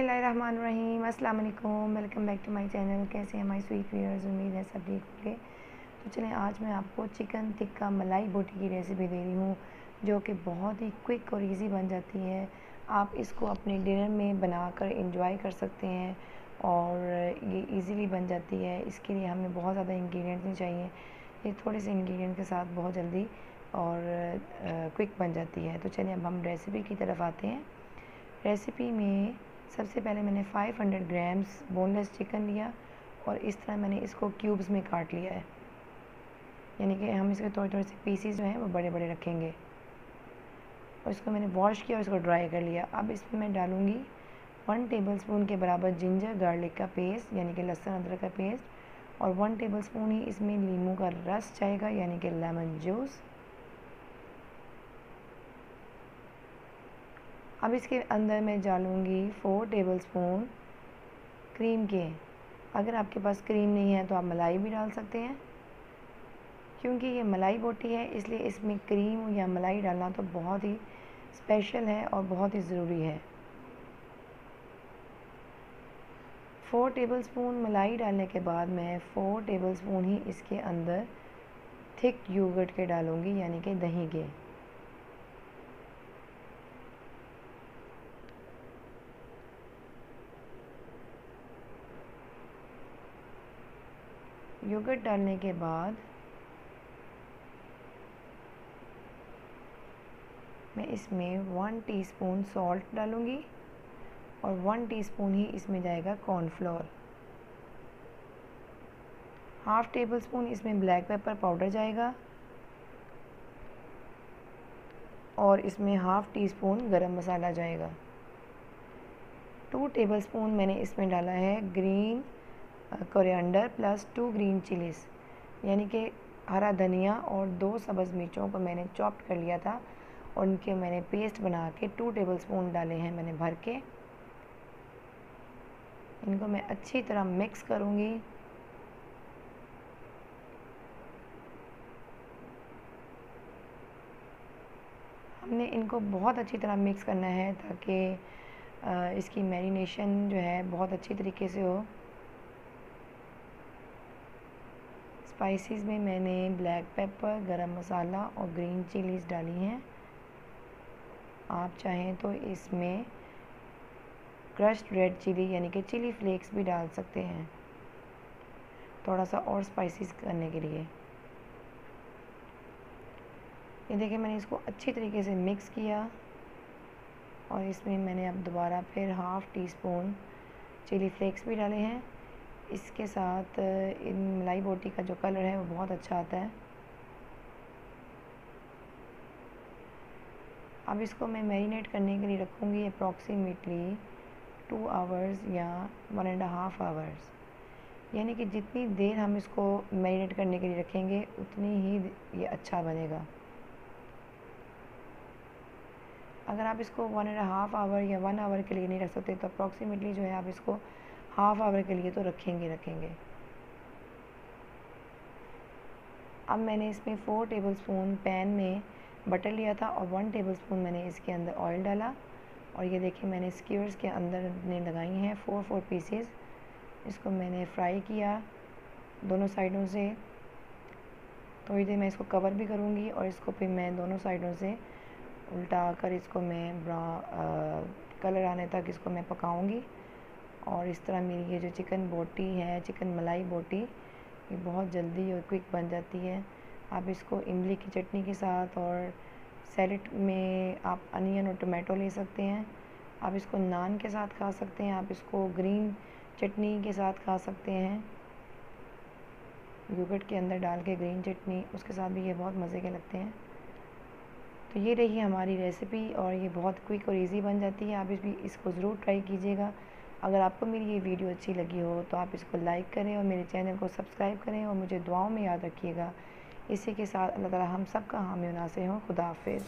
अस्सलाम वालेकुम welcome back to my channel. कैसे हैं माय स्वीट व्यूअर्स? उम्मीद है सब ठीक होंगे। तो चलें, आज मैं आपको चिकन टिक्का मलाई बोटी की रेसिपी दे रही हूँ, जो कि बहुत ही क्विक और इजी बन जाती है। आप इसको अपने डिनर में बनाकर इंजॉय कर सकते हैं और ये इजीली बन जाती है। इसके लिए हमें बहुत ज़्यादा इंग्रेडिएंट्स नहीं चाहिए। ये थोड़े से इंग्रेडिएंट के साथ बहुत जल्दी और क्विक बन जाती है। तो चलिए अब हम रेसिपी की तरफ़ आते हैं। रेसिपी में सबसे पहले मैंने 500 ग्राम्स बोनलेस चिकन लिया और इस तरह मैंने इसको क्यूब्स में काट लिया है। यानी कि हम इसके थोड़े थोड़े से पीसीज जो हैं वो बड़े बड़े रखेंगे। और इसको मैंने वॉश किया और इसको ड्राई कर लिया। अब इसमें मैं डालूँगी वन टेबल स्पून के बराबर जिंजर गार्लिक का पेस्ट यानी कि लहसुन अदरक का पेस्ट और वन टेबल स्पून ही इसमें नींबू का रस जाएगा, यानी कि लेमन जूस अब इसके अंदर मैं डालूँगी फ़ोर टेबल स्पून क्रीम के। अगर आपके पास क्रीम नहीं है तो आप मलाई भी डाल सकते हैं। क्योंकि ये मलाई बोटी है, इसलिए इसमें क्रीम या मलाई डालना तो बहुत ही स्पेशल है और बहुत ही ज़रूरी है। फ़ोर टेबल स्पून मलाई डालने के बाद मैं फ़ोर टेबल स्पून ही इसके अंदर थिक योगर्ट के डालूँगी, यानी कि दही के। योगर्ट डालने के बाद मैं इसमें वन टीस्पून सॉल्ट डालूँगी और वन टीस्पून ही इसमें जाएगा कॉर्नफ्लोर हाफ़ टेबल स्पून इसमें ब्लैक पेपर पाउडर जाएगा और इसमें हाफ़ टी स्पून गरम मसाला जाएगा. टू टेबल स्पून मैंने इसमें डाला है green coriander plus two green chillies, यानी कि हरा धनिया और दो सब्ज़ मिर्चों को मैंने चॉप कर लिया था। और उनके मैंने पेस्ट बना के टू टेबल स्पून डाले हैं मैंने भर के। इनको मैं अच्छी तरह मिक्स करूँगी। हमने इनको बहुत अच्छी तरह मिक्स करना है ताकि इसकी मैरिनेशन जो है बहुत अच्छी तरीके से हो। स्पाइसेस में मैंने ब्लैक पेपर, गरम मसाला और ग्रीन चिलीज़ डाली हैं। आप चाहें तो इसमें क्रश्ड रेड चिली यानी कि चिली फ्लेक्स भी डाल सकते हैं। थोड़ा सा और स्पाइसेस करने के लिए। ये देखिए, मैंने इसको अच्छी तरीके से मिक्स किया और इसमें मैंने अब दोबारा फिर half teaspoon chilli flakes भी डाले हैं। इसके साथ इन मलाई बोटी का जो कलर है वो बहुत अच्छा आता है। अब इसको मैं मैरिनेट करने के लिए रखूँगी अप्रॉक्सीमेटली टू आवर्स या वन एंड हाफ़ आवर्स यानी कि जितनी देर हम इसको मैरिनेट करने के लिए रखेंगे, उतनी ही ये अच्छा बनेगा। अगर आप इसको वन एंड हाफ़ आवर या वन आवर के लिए नहीं रख सकते तो अप्रॉक्सीमेटली जो है आप इसको हाफ़ आवर के लिए तो रखेंगे रखेंगे। अब मैंने इसमें फ़ोर टेबल स्पून पैन में बटर लिया था और वन टेबल स्पून मैंने इसके अंदर ऑयल डाला। और ये देखिए मैंने स्कीवर्स के अंदर ने लगाई हैं फ़ोर फोर पीसेस इसको मैंने फ्राई किया दोनों साइडों से। थोड़ी देर मैं इसको कवर भी करूँगी और इसको फिर मैं दोनों साइडों से उल्टा कर इसको मैं ब्रा आ, कलर आने तक इसको मैं पकाऊँगी। और इस तरह मेरी ये जो चिकन बोटी है, चिकन मलाई बोटी, ये बहुत जल्दी और क्विक बन जाती है। आप इसको इमली की चटनी के साथ और सैलड में आप अनियन और टोमेटो ले सकते हैं। आप इसको नान के साथ खा सकते हैं, आप इसको ग्रीन चटनी के साथ खा सकते हैं। योगर्ट के अंदर डाल के ग्रीन चटनी, उसके साथ भी ये बहुत मज़े के लगते हैं। तो ये रही हमारी रेसिपी और ये बहुत क्विक और इजी बन जाती है। आप इस भी, इसको ज़रूर ट्राई कीजिएगा। अगर आपको मेरी ये वीडियो अच्छी लगी हो तो आप इसको लाइक करें और मेरे चैनल को सब्सक्राइब करें और मुझे दुआओं में याद रखिएगा। इसी के साथ अल्लाह ताला हम सब का हामी नासे हों। खुदा हाफिज़।